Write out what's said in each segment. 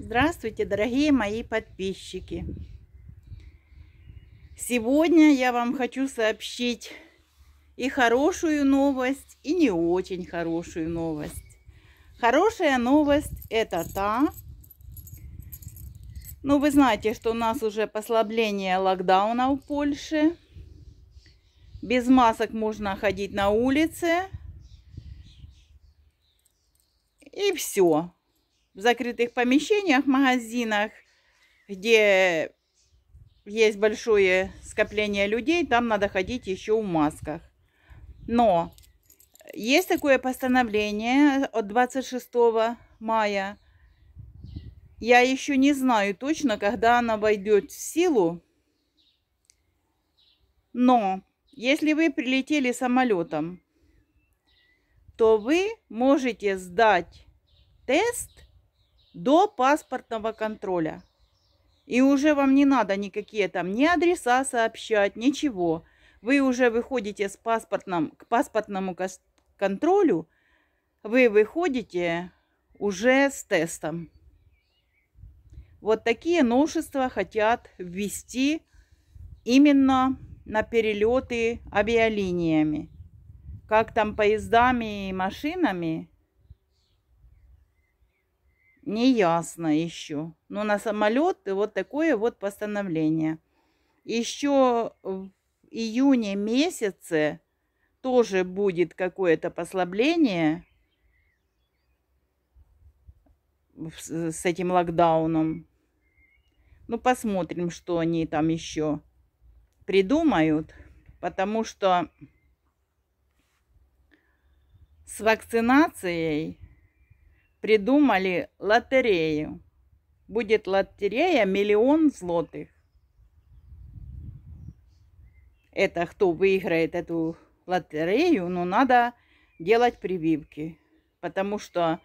Здравствуйте, дорогие мои подписчики! Сегодня я вам хочу сообщить и хорошую новость, и не очень хорошую новость. Хорошая новость это та, ну вы знаете, что у нас уже послабление локдауна в Польше. Без масок можно ходить на улице. И все в закрытых помещениях, магазинах, где есть большое скопление людей, там надо ходить еще в масках. Но есть такое постановление от 26 мая. Я еще не знаю точно, когда она войдет в силу. Но если вы прилетели самолетом, то вы можете сдать тест до паспортного контроля. И уже вам не надо никакие там ни адреса сообщать, ничего. Вы уже выходите с паспортным, к паспортному контролю, вы выходите уже с тестом. Вот такие новшества хотят ввести именно на перелеты авиалиниями. Как там поездами и машинами, не ясно еще. Но на самолет вот такое вот постановление. Еще в июне месяце тоже будет какое-то послабление с этим локдауном. Ну, посмотрим, что они там еще придумают. Потому что с вакцинацией придумали лотерею. Будет лотерея миллион злотых. Это кто выиграет эту лотерею, но надо делать прививки. Потому что,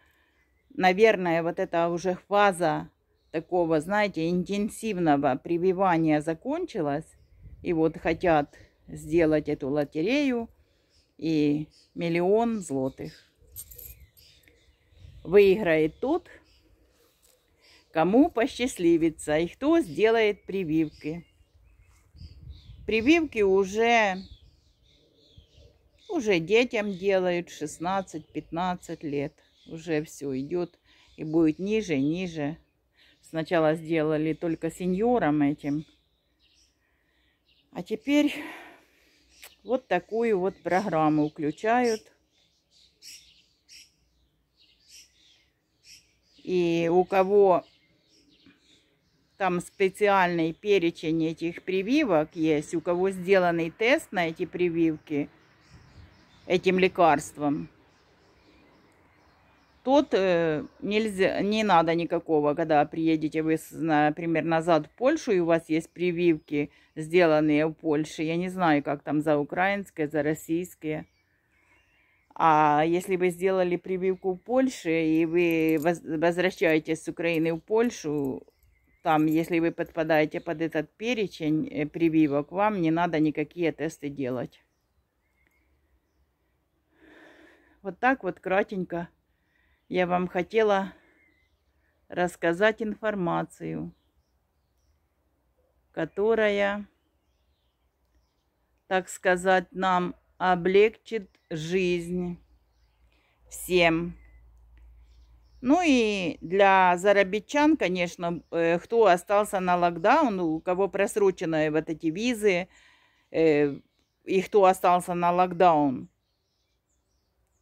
наверное, вот эта уже фаза такого, знаете, интенсивного прививания закончилась. И вот хотят сделать эту лотерею и миллион злотых выиграет тот, кому посчастливится и кто сделает прививки. Прививки уже, уже детям делают 16-15 лет. Уже все идет и будет ниже ниже. Сначала сделали только сеньорам этим. А теперь вот такую вот программу включают. И у кого там специальный перечень этих прививок есть, у кого сделанный тест на эти прививки этим лекарством, тот э, нельзя, не надо никакого, когда приедете вы, например, назад в Польшу, и у вас есть прививки, сделанные в Польше. Я не знаю, как там за украинские, за российские. А если вы сделали прививку в Польше, и вы возвращаетесь с Украины в Польшу, там, если вы подпадаете под этот перечень э, прививок, вам не надо никакие тесты делать. Вот так вот кратенько я вам хотела рассказать информацию, которая, так сказать, нам облегчит жизнь всем. Ну и для зарабичан, конечно, э, кто остался на локдаун, у кого просрочены вот эти визы, э, и кто остался на локдаун,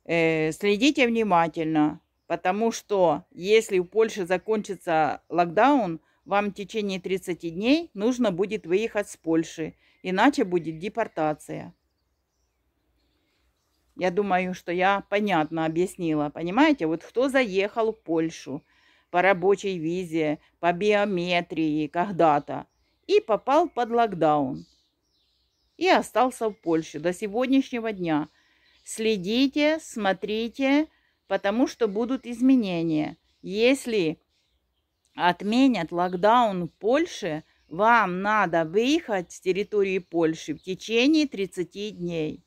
э, следите внимательно, потому что если в Польше закончится локдаун, вам в течение 30 дней нужно будет выехать с Польши, иначе будет депортация. Я думаю, что я понятно объяснила. Понимаете, вот кто заехал в Польшу по рабочей визе, по биометрии когда-то и попал под локдаун и остался в Польше до сегодняшнего дня. Следите, смотрите, потому что будут изменения. Если отменят локдаун в Польше, вам надо выехать с территории Польши в течение 30 дней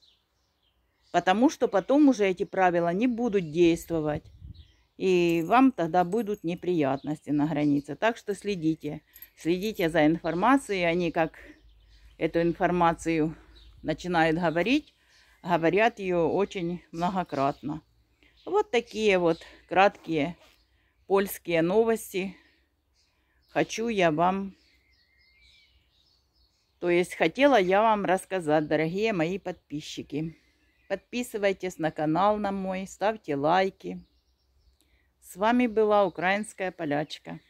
потому что потом уже эти правила не будут действовать. И вам тогда будут неприятности на границе. Так что следите. Следите за информацией. Они как эту информацию начинают говорить, говорят ее очень многократно. Вот такие вот краткие польские новости. Хочу я вам, то есть хотела я вам рассказать, дорогие мои подписчики. Подписывайтесь на канал на мой, ставьте лайки. С вами была Украинская Полячка.